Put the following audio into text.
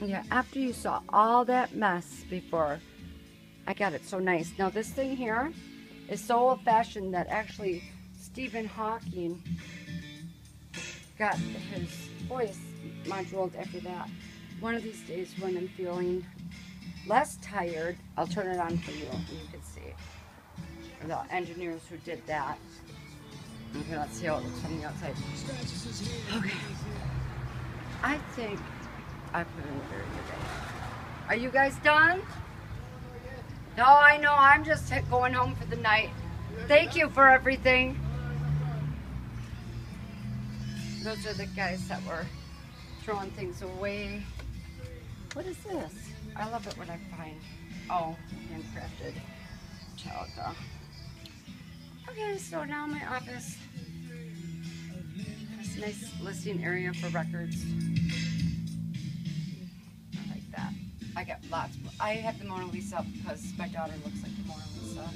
Yeah, after you saw all that mess before, I got it so nice. Now this thing here is so old fashioned that actually Stephen Hawking got his voice modulated after that. One of these days when I'm feeling less tired, I'll turn it on for you and you can see the engineers who did that. Okay, let's see how it looks from the outside. Okay. I think I put in a good day. Are you guys done? No, I know. I'm just going home for the night. Thank you for everything. Those are the guys that were throwing things away. What is this? I love it when I find, oh, handcrafted Metallica. Okay, so now my office. This nice listing area for records. I get lots. I have the Mona Lisa because my daughter looks like the Mona Lisa.